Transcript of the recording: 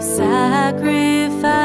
sacrifice.